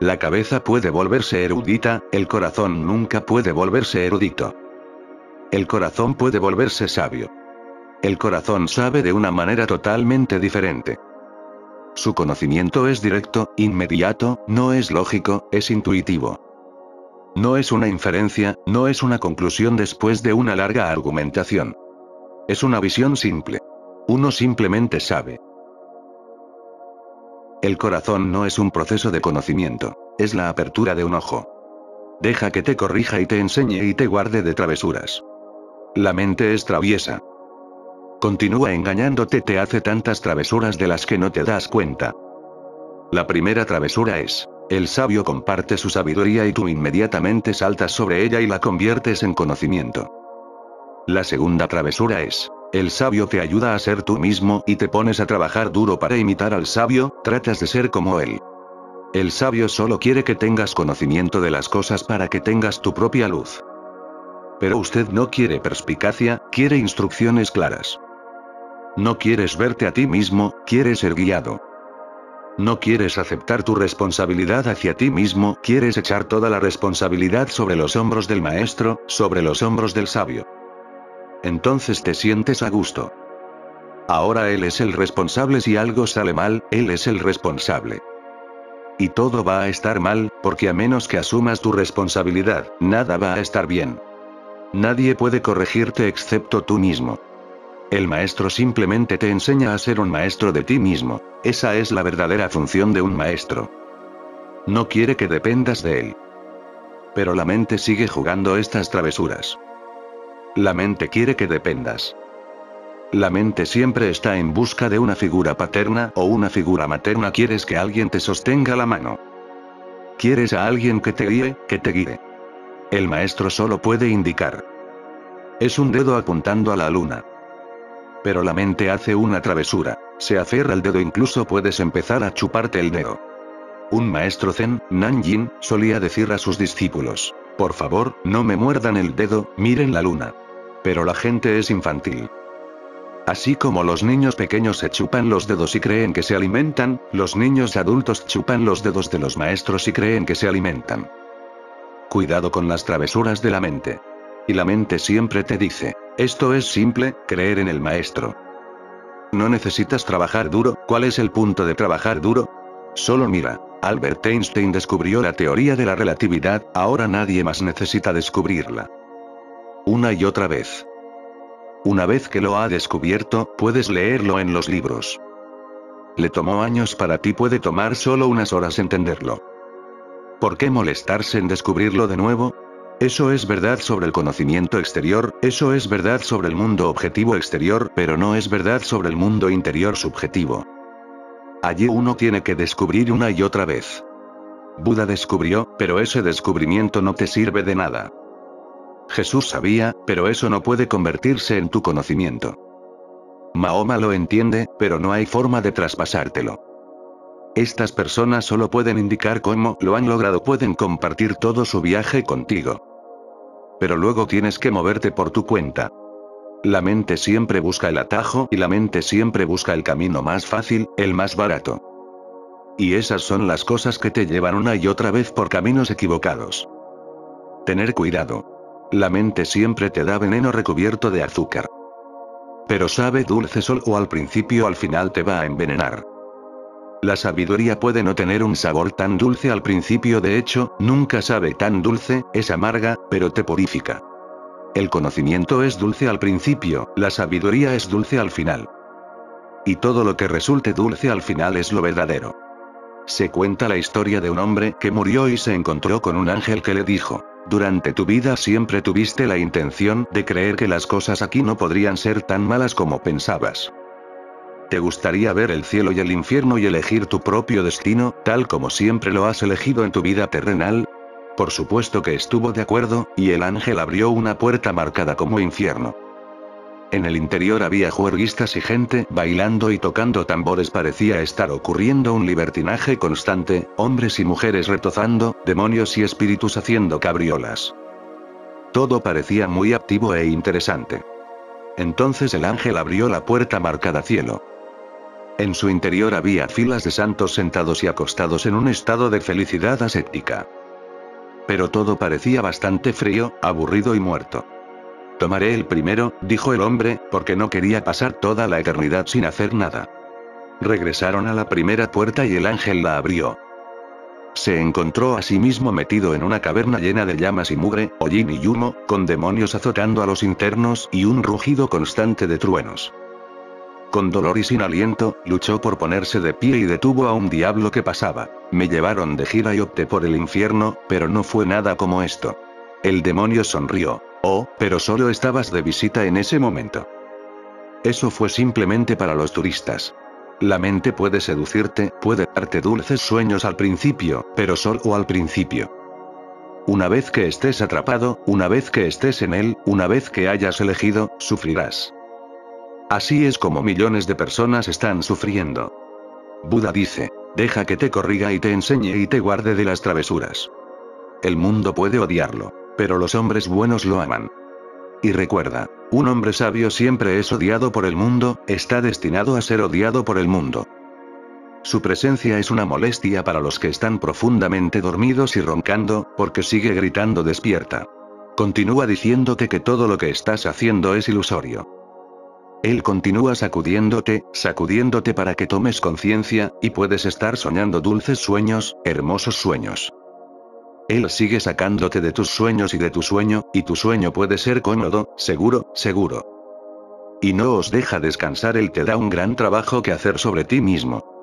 La cabeza puede volverse erudita, el corazón nunca puede volverse erudito. El corazón puede volverse sabio. El corazón sabe de una manera totalmente diferente. Su conocimiento es directo, inmediato, no es lógico, es intuitivo. No es una inferencia, no es una conclusión después de una larga argumentación. Es una visión simple. Uno simplemente sabe. El corazón no es un proceso de conocimiento, es la apertura de un ojo. Deja que te corrija y te enseñe y te guarde de travesuras. La mente es traviesa. Continúa engañándote, te hace tantas travesuras de las que no te das cuenta. La primera travesura es, el sabio comparte su sabiduría y tú inmediatamente saltas sobre ella y la conviertes en conocimiento. La segunda travesura es, el sabio te ayuda a ser tú mismo y te pones a trabajar duro para imitar al sabio, tratas de ser como él. El sabio solo quiere que tengas conocimiento de las cosas para que tengas tu propia luz. Pero usted no quiere perspicacia, quiere instrucciones claras. No quieres verte a ti mismo, quieres ser guiado. No quieres aceptar tu responsabilidad hacia ti mismo, quieres echar toda la responsabilidad sobre los hombros del maestro, sobre los hombros del sabio. Entonces te sientes a gusto. Ahora él es el responsable si algo sale mal, él es el responsable. Y todo va a estar mal, porque a menos que asumas tu responsabilidad, nada va a estar bien. Nadie puede corregirte excepto tú mismo. El maestro simplemente te enseña a ser un maestro de ti mismo. Esa es la verdadera función de un maestro. no quiere que dependas de él. Pero la mente sigue jugando estas travesuras. La mente quiere que dependas. La mente siempre está en busca de una figura paterna o una figura materna. Quieres que alguien te sostenga la mano. Quieres a alguien que te guíe, que te guíe. El maestro solo puede indicar. Es un dedo apuntando a la luna. Pero la mente hace una travesura. Se aferra al dedo, incluso puedes empezar a chuparte el dedo. Un maestro zen, Nanjin, solía decir a sus discípulos: Por favor, no me muerdan el dedo, miren la luna. Pero la gente es infantil. Así como los niños pequeños se chupan los dedos y creen que se alimentan, los niños adultos chupan los dedos de los maestros y creen que se alimentan. Cuidado con las travesuras de la mente. Y la mente siempre te dice, esto es simple, creer en el maestro. No necesitas trabajar duro, ¿cuál es el punto de trabajar duro? Solo mira, Albert Einstein descubrió la teoría de la relatividad, ahora nadie más necesita descubrirla. Una y otra vez. Una vez que lo ha descubierto, puedes leerlo en los libros. Le tomó años para ti, puede tomar solo unas horas entenderlo. ¿Por qué molestarse en descubrirlo de nuevo? Eso es verdad sobre el conocimiento exterior, eso es verdad sobre el mundo objetivo exterior, pero no es verdad sobre el mundo interior subjetivo. Allí uno tiene que descubrir una y otra vez. Buda descubrió, pero ese descubrimiento no te sirve de nada. Jesús sabía, pero eso no puede convertirse en tu conocimiento. Mahoma lo entiende, pero no hay forma de traspasártelo. Estas personas solo pueden indicar cómo lo han logrado, pueden compartir todo su viaje contigo. Pero luego tienes que moverte por tu cuenta. La mente siempre busca el atajo y la mente siempre busca el camino más fácil, el más barato. Y esas son las cosas que te llevan una y otra vez por caminos equivocados. Tener cuidado. La mente siempre te da veneno recubierto de azúcar. Pero sabe dulce solo o al principio al final te va a envenenar. La sabiduría puede no tener un sabor tan dulce al principio, de hecho, nunca sabe tan dulce, es amarga, pero te purifica. El conocimiento es dulce al principio, la sabiduría es dulce al final. Y todo lo que resulte dulce al final es lo verdadero. Se cuenta la historia de un hombre que murió y se encontró con un ángel que le dijo, durante tu vida siempre tuviste la intención de creer que las cosas aquí no podrían ser tan malas como pensabas. ¿Te gustaría ver el cielo y el infierno y elegir tu propio destino, tal como siempre lo has elegido en tu vida terrenal? Por supuesto que estuvo de acuerdo, y el ángel abrió una puerta marcada como infierno. En el interior había juerguistas y gente bailando y tocando tambores. Parecía estar ocurriendo un libertinaje constante, hombres y mujeres retozando, demonios y espíritus haciendo cabriolas. Todo parecía muy activo e interesante. Entonces el ángel abrió la puerta marcada cielo. En su interior había filas de santos sentados y acostados en un estado de felicidad aséptica. Pero todo parecía bastante frío, aburrido y muerto. Tomaré el primero, dijo el hombre, porque no quería pasar toda la eternidad sin hacer nada. Regresaron a la primera puerta y el ángel la abrió. Se encontró a sí mismo metido en una caverna llena de llamas y mugre, hollín y humo, con demonios azotando a los internos y un rugido constante de truenos. Con dolor y sin aliento, luchó por ponerse de pie y detuvo a un diablo que pasaba. Me llevaron de gira y opté por el infierno, pero no fue nada como esto. El demonio sonrió. Oh, pero solo estabas de visita en ese momento. Eso fue simplemente para los turistas. La mente puede seducirte, puede darte dulces sueños al principio, pero solo al principio. Una vez que estés atrapado, una vez que estés en él, una vez que hayas elegido, sufrirás. Así es como millones de personas están sufriendo. Buda dice, deja que te corriga y te enseñe y te guarde de las travesuras. El mundo puede odiarlo. Pero los hombres buenos lo aman. Y recuerda, un hombre sabio siempre es odiado por el mundo, está destinado a ser odiado por el mundo. Su presencia es una molestia para los que están profundamente dormidos y roncando, porque sigue gritando despierta. Continúa diciéndote que todo lo que estás haciendo es ilusorio. Él continúa sacudiéndote, sacudiéndote para que tomes conciencia, y puedes estar soñando dulces sueños, hermosos sueños. Él sigue sacándote de tus sueños y de tu sueño, y tu sueño puede ser cómodo, seguro, seguro. Y no os deja descansar, Él te da un gran trabajo que hacer sobre ti mismo.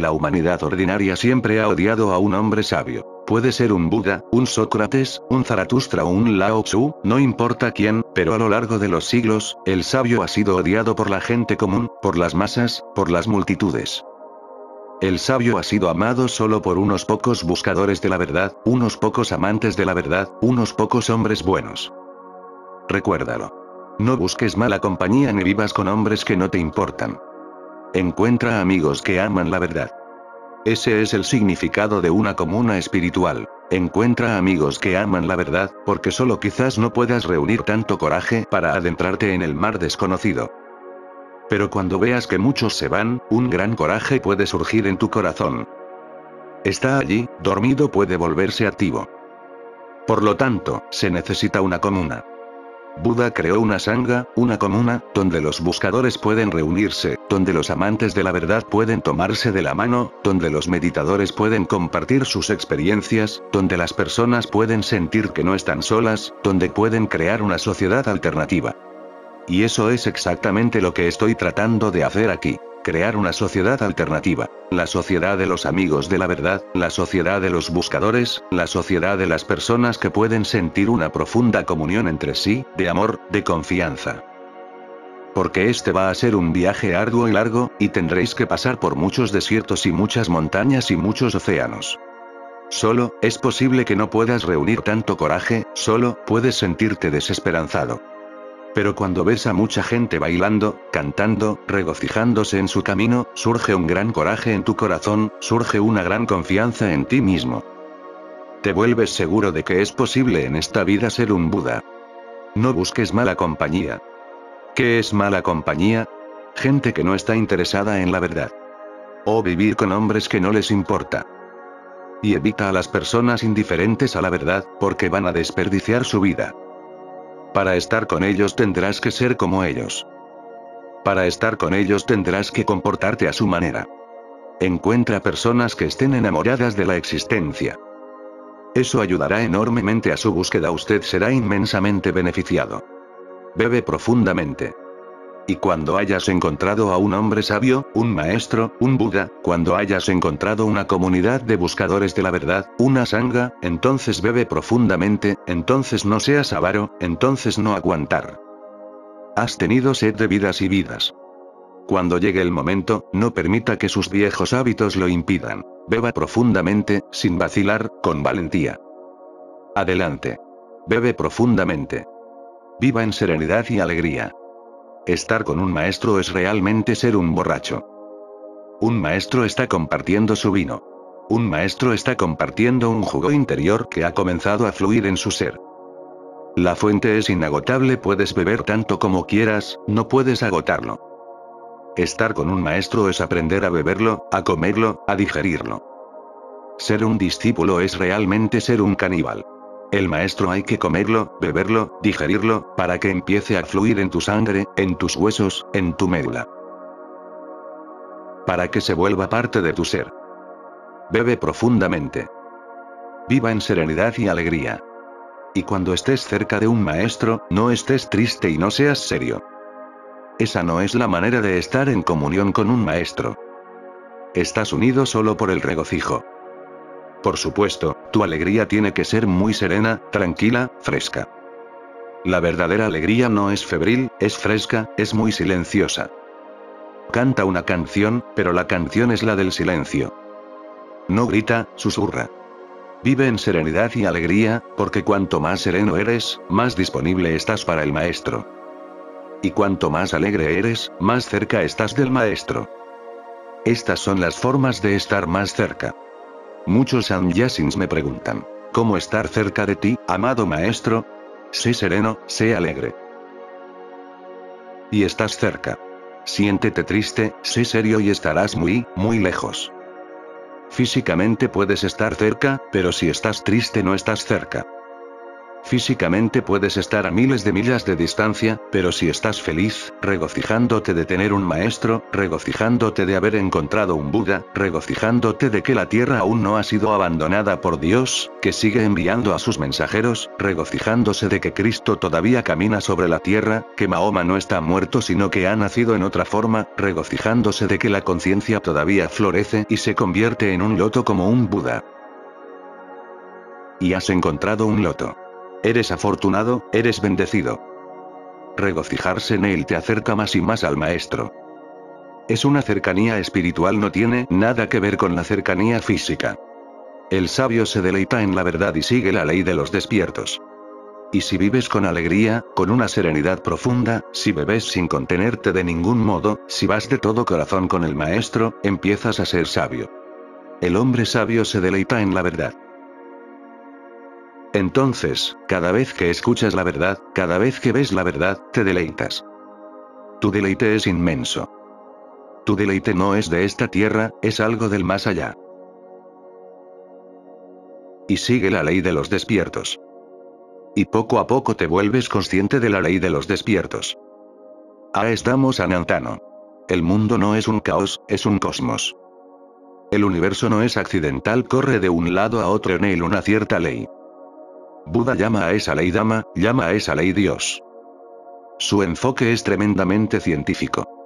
La humanidad ordinaria siempre ha odiado a un hombre sabio. Puede ser un Buda, un Sócrates, un Zaratustra o un Lao Tzu, no importa quién, pero a lo largo de los siglos, el sabio ha sido odiado por la gente común, por las masas, por las multitudes. El sabio ha sido amado solo por unos pocos buscadores de la verdad, unos pocos amantes de la verdad, unos pocos hombres buenos. Recuérdalo. No busques mala compañía ni vivas con hombres que no te importan. Encuentra amigos que aman la verdad. Ese es el significado de una comuna espiritual. Encuentra amigos que aman la verdad, porque solo quizás no puedas reunir tanto coraje para adentrarte en el mar desconocido. Pero cuando veas que muchos se van, un gran coraje puede surgir en tu corazón. Está allí, dormido puede volverse activo. Por lo tanto, se necesita una comuna. Buda creó una sangha, una comuna, donde los buscadores pueden reunirse, donde los amantes de la verdad pueden tomarse de la mano, donde los meditadores pueden compartir sus experiencias, donde las personas pueden sentir que no están solas, donde pueden crear una sociedad alternativa. Y eso es exactamente lo que estoy tratando de hacer aquí crear una sociedad alternativa, la sociedad de los amigos de la verdad, la sociedad de los buscadores, la sociedad de las personas que pueden sentir una profunda comunión entre sí, de amor, de confianza. Porque este va a ser un viaje arduo y largo, y tendréis que pasar por muchos desiertos y muchas montañas y muchos océanos. Solo, es posible que no puedas reunir tanto coraje, solo, puedes sentirte desesperanzado. Pero cuando ves a mucha gente bailando, cantando, regocijándose en su camino, surge un gran coraje en tu corazón, surge una gran confianza en ti mismo. Te vuelves seguro de que es posible en esta vida ser un Buda. No busques mala compañía. ¿Qué es mala compañía? Gente que no está interesada en la verdad. O vivir con hombres que no les importa. Y evita a las personas indiferentes a la verdad, porque van a desperdiciar su vida. Para estar con ellos tendrás que ser como ellos. Para estar con ellos tendrás que comportarte a su manera. Encuentra personas que estén enamoradas de la existencia. Eso ayudará enormemente a su búsqueda. Usted será inmensamente beneficiado. Bebe profundamente. Y cuando hayas encontrado a un hombre sabio, un maestro, un Buda, cuando hayas encontrado una comunidad de buscadores de la verdad, una sangha, entonces bebe profundamente, entonces no seas avaro, entonces no aguantar. Has tenido sed de vidas y vidas. Cuando llegue el momento, no permita que sus viejos hábitos lo impidan. Beba profundamente, sin vacilar, con valentía. Adelante. Bebe profundamente. Viva en serenidad y alegría. Estar con un maestro es realmente ser un borracho. Un maestro está compartiendo su vino. Un maestro está compartiendo un jugo interior que ha comenzado a fluir en su ser. La fuente es inagotable, puedes beber tanto como quieras, no puedes agotarlo. Estar con un maestro es aprender a beberlo, a comerlo, a digerirlo. Ser un discípulo es realmente ser un caníbal. El maestro hay que comerlo, beberlo, digerirlo, para que empiece a fluir en tu sangre, en tus huesos, en tu médula. Para que se vuelva parte de tu ser. Bebe profundamente. Viva en serenidad y alegría. Y cuando estés cerca de un maestro, no estés triste y no seas serio. Esa no es la manera de estar en comunión con un maestro. Estás unido solo por el regocijo. Por supuesto, tu alegría tiene que ser muy serena, tranquila, fresca. La verdadera alegría no es febril, es fresca, es muy silenciosa. Canta una canción, pero la canción es la del silencio. No grita, susurra. Vive en serenidad y alegría, porque cuanto más sereno eres, más disponible estás para el maestro. Y cuanto más alegre eres, más cerca estás del maestro. Estas son las formas de estar más cerca. Muchos Yasins me preguntan, ¿cómo estar cerca de ti, amado maestro? Sé sereno, sé alegre. Y estás cerca. Siéntete triste, sé serio y estarás muy, muy lejos. Físicamente puedes estar cerca, pero si estás triste no estás cerca. Físicamente puedes estar a miles de millas de distancia, pero si estás feliz, regocijándote de tener un maestro, regocijándote de haber encontrado un Buda, regocijándote de que la tierra aún no ha sido abandonada por Dios, que sigue enviando a sus mensajeros, regocijándose de que Cristo todavía camina sobre la tierra, que Mahoma no está muerto sino que ha nacido en otra forma, regocijándose de que la conciencia todavía florece y se convierte en un loto como un Buda. Y has encontrado un loto. Eres afortunado, eres bendecido. Regocijarse en él te acerca más y más al maestro. Es una cercanía espiritual, no tiene nada que ver con la cercanía física. El sabio se deleita en la verdad y sigue la ley de los despiertos. Y si vives con alegría, con una serenidad profunda, si bebes sin contenerte de ningún modo, si vas de todo corazón con el maestro, empiezas a ser sabio. El hombre sabio se deleita en la verdad. Entonces, cada vez que escuchas la verdad, cada vez que ves la verdad, te deleitas. Tu deleite es inmenso. Tu deleite no es de esta tierra, es algo del más allá. Y sigue la ley de los despiertos. Y poco a poco te vuelves consciente de la ley de los despiertos. Ah, estamos Anantano. El mundo no es un caos, es un cosmos. El universo no es accidental, corre de un lado a otro en él una cierta ley. Buda llama a esa ley Dama, llama a esa ley Dios. Su enfoque es tremendamente científico.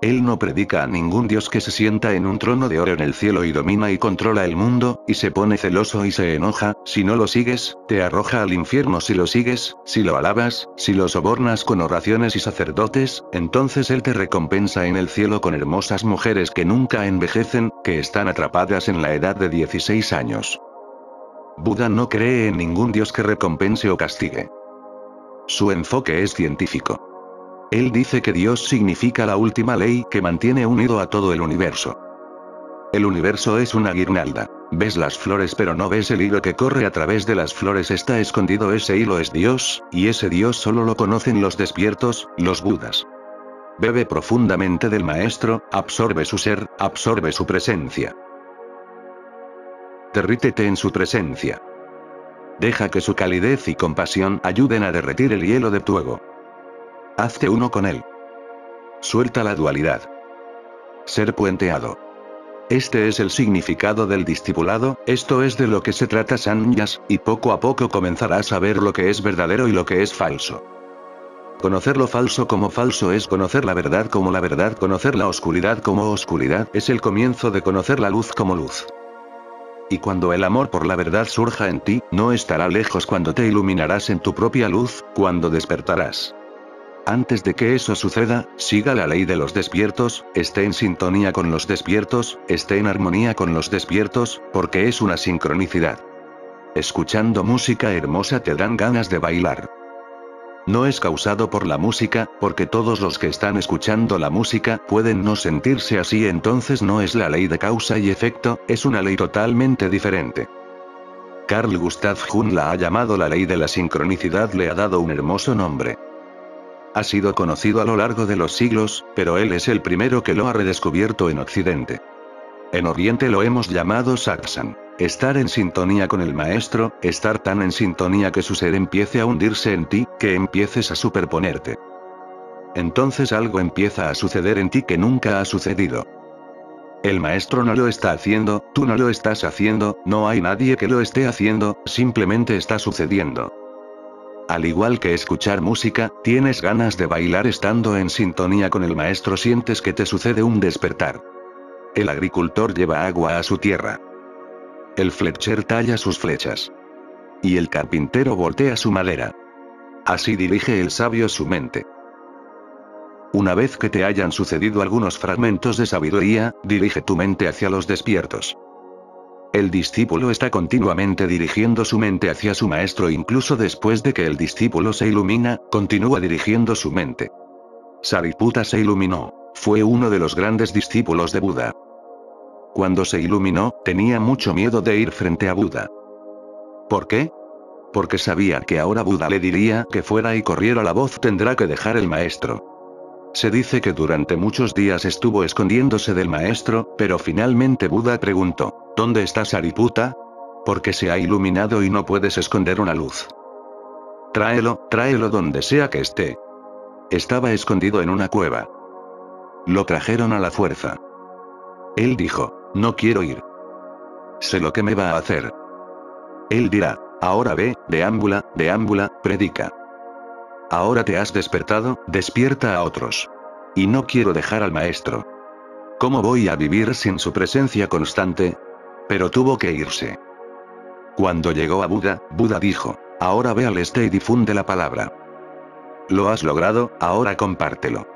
Él no predica a ningún dios que se sienta en un trono de oro en el cielo y domina y controla el mundo, y se pone celoso y se enoja, si no lo sigues, te arroja al infierno si lo sigues, si lo alabas, si lo sobornas con oraciones y sacerdotes, entonces Él te recompensa en el cielo con hermosas mujeres que nunca envejecen, que están atrapadas en la edad de 16 años. Buda no cree en ningún dios que recompense o castigue. Su enfoque es científico. Él dice que Dios significa la última ley que mantiene unido a todo el universo. El universo es una guirnalda. Ves las flores pero no ves el hilo que corre a través de las flores está escondido ese hilo es Dios, y ese Dios solo lo conocen los despiertos, los budas. Bebe profundamente del maestro, absorbe su ser, absorbe su presencia. Derrítete en su presencia. Deja que su calidez y compasión ayuden a derretir el hielo de tu ego. Hazte uno con él. Suelta la dualidad. Ser puenteado. Este es el significado del discipulado, esto es de lo que se trata Sanyas, y poco a poco comenzarás a ver lo que es verdadero y lo que es falso. Conocer lo falso como falso es conocer la verdad como la verdad, conocer la oscuridad como oscuridad es el comienzo de conocer la luz como luz. Y cuando el amor por la verdad surja en ti, no estará lejos cuando te iluminarás en tu propia luz, cuando despertarás. Antes de que eso suceda, siga la ley de los despiertos, esté en sintonía con los despiertos, esté en armonía con los despiertos, porque es una sincronicidad. Escuchando música hermosa te dan ganas de bailar. No es causado por la música, porque todos los que están escuchando la música pueden no sentirse así, entonces no es la ley de causa y efecto, es una ley totalmente diferente. Carl Gustav Jung la ha llamado la ley de la sincronicidad, le ha dado un hermoso nombre. Ha sido conocido a lo largo de los siglos, pero él es el primero que lo ha redescubierto en Occidente. En Oriente lo hemos llamado Satsang. Estar en sintonía con el maestro, estar tan en sintonía que su ser empiece a hundirse en ti, que empieces a superponerte. Entonces algo empieza a suceder en ti que nunca ha sucedido. El maestro no lo está haciendo, tú no lo estás haciendo, no hay nadie que lo esté haciendo, simplemente está sucediendo. Al igual que escuchar música, tienes ganas de bailar estando en sintonía con el maestro, sientes que te sucede un despertar. El agricultor lleva agua a su tierra. El fletcher talla sus flechas. Y el carpintero voltea su madera. Así dirige el sabio su mente. Una vez que te hayan sucedido algunos fragmentos de sabiduría, dirige tu mente hacia los despiertos. El discípulo está continuamente dirigiendo su mente hacia su maestro incluso después de que el discípulo se ilumina, continúa dirigiendo su mente. Sariputta se iluminó. Fue uno de los grandes discípulos de Buda. Cuando se iluminó, tenía mucho miedo de ir frente a Buda. ¿Por qué? Porque sabía que ahora Buda le diría que fuera y corriera la voz tendrá que dejar el maestro. Se dice que durante muchos días estuvo escondiéndose del maestro, pero finalmente Buda preguntó, ¿Dónde está Sariputta? Porque se ha iluminado y no puedes esconder una luz. tráelo, tráelo donde sea que esté. Estaba escondido en una cueva. Lo trajeron a la fuerza. Él dijo, no quiero ir. Sé lo que me va a hacer. Él dirá, ahora ve, deambula, deambula, predica. Ahora te has despertado, despierta a otros. Y no quiero dejar al maestro. ¿Cómo voy a vivir sin su presencia constante? Pero tuvo que irse. Cuando llegó a Buda, Buda dijo, ahora ve al este y difunde la palabra. Lo has logrado, ahora compártelo.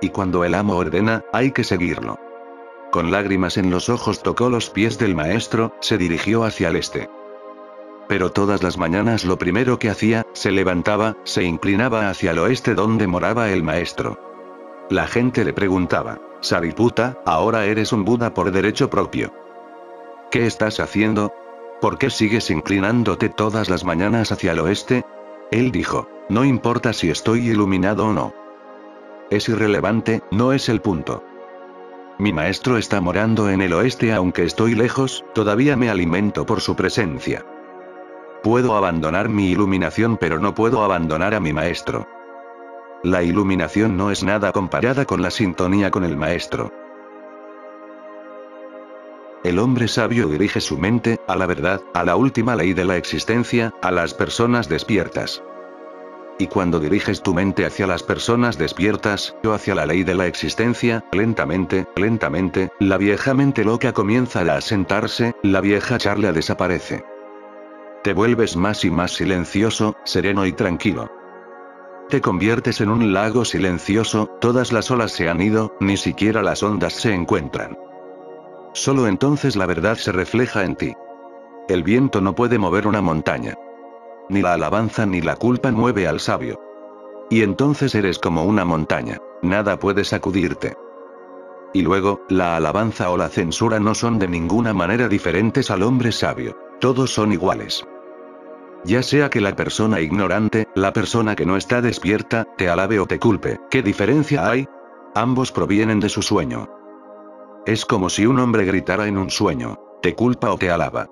Y cuando el amo ordena, hay que seguirlo. Con lágrimas en los ojos tocó los pies del maestro, se dirigió hacia el este. Pero todas las mañanas lo primero que hacía, se levantaba, se inclinaba hacia el oeste donde moraba el maestro. La gente le preguntaba, Sariputa, ahora eres un Buda por derecho propio. ¿Qué estás haciendo? ¿Por qué sigues inclinándote todas las mañanas hacia el oeste? Él dijo, no importa si estoy iluminado o no. Es irrelevante, no es el punto. Mi maestro está morando en el oeste aunque estoy lejos, todavía me alimento por su presencia. Puedo abandonar mi iluminación pero no puedo abandonar a mi maestro. La iluminación no es nada comparada con la sintonía con el maestro. El hombre sabio dirige su mente, a la verdad, a la última ley de la existencia, a las personas despiertas. Y cuando diriges tu mente hacia las personas despiertas, o hacia la ley de la existencia, lentamente, lentamente, la vieja mente loca comienza a asentarse, la vieja charla desaparece. Te vuelves más y más silencioso, sereno y tranquilo. Te conviertes en un lago silencioso, todas las olas se han ido, ni siquiera las ondas se encuentran. Solo entonces la verdad se refleja en ti. El viento no puede mover una montaña. Ni la alabanza ni la culpa mueve al sabio. Y entonces eres como una montaña, nada puede sacudirte. Y luego, la alabanza o la censura no son de ninguna manera diferentes al hombre sabio. Todos son iguales. Ya sea que la persona ignorante, la persona que no está despierta, te alabe o te culpe, ¿qué diferencia hay? Ambos provienen de su sueño. Es como si un hombre gritara en un sueño, te culpa o te alaba.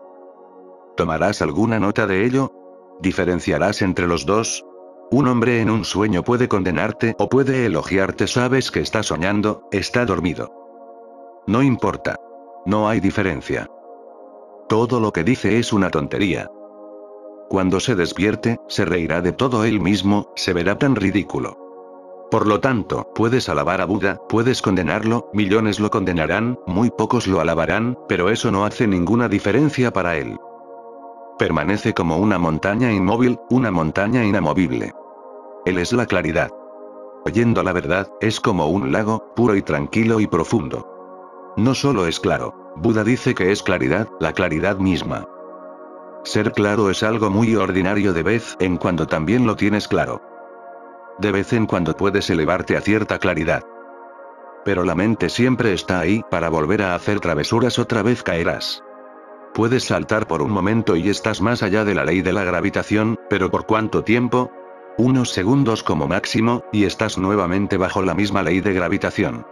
¿Tomarás alguna nota de ello? ¿Diferenciarás entre los dos? Un hombre en un sueño puede condenarte o puede elogiarte, sabes que está soñando, está dormido. No importa. No hay diferencia. Todo lo que dice es una tontería. Cuando se despierte, se reirá de todo él mismo, se verá tan ridículo. Por lo tanto, puedes alabar a Buda, puedes condenarlo, millones lo condenarán, muy pocos lo alabarán, pero eso no hace ninguna diferencia para él. Permanece como una montaña inmóvil, una montaña inamovible. Él es la claridad. Oyendo la verdad, es como un lago, puro y tranquilo y profundo. No solo es claro, Buda dice que es claridad, la claridad misma. Ser claro es algo muy ordinario de vez en cuando también lo tienes claro. De vez en cuando puedes elevarte a cierta claridad. Pero la mente siempre está ahí, para volver a hacer travesuras otra vez caerás. Puedes saltar por un momento y estás más allá de la ley de la gravitación, pero ¿por cuánto tiempo? Unos segundos como máximo, y estás nuevamente bajo la misma ley de gravitación.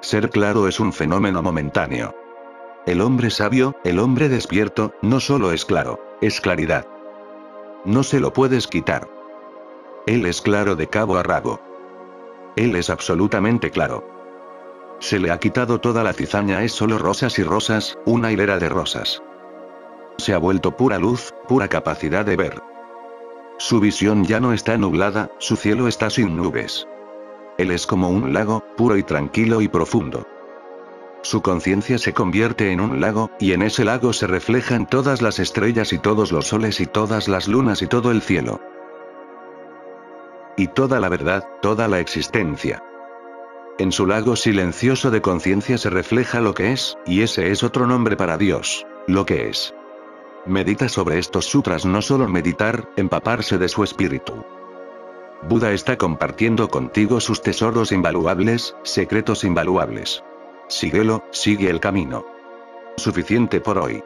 Ser claro es un fenómeno momentáneo. El hombre sabio, el hombre despierto, no solo es claro, es claridad. No se lo puedes quitar. Él es claro de cabo a rabo. Él es absolutamente claro. Se le ha quitado toda la cizaña, es solo rosas y rosas, una hilera de rosas. Se ha vuelto pura luz, pura capacidad de ver. Su visión ya no está nublada, su cielo está sin nubes. Él es como un lago, puro y tranquilo y profundo. Su conciencia se convierte en un lago, y en ese lago se reflejan todas las estrellas y todos los soles y todas las lunas y todo el cielo y toda la verdad, toda la existencia. En su lago silencioso de conciencia se refleja lo que es, y ese es otro nombre para Dios, lo que es. Medita sobre estos sutras, no solo meditar, empaparse de su espíritu. Buda está compartiendo contigo sus tesoros invaluables, secretos invaluables. Síguelo, sigue el camino. Suficiente por hoy.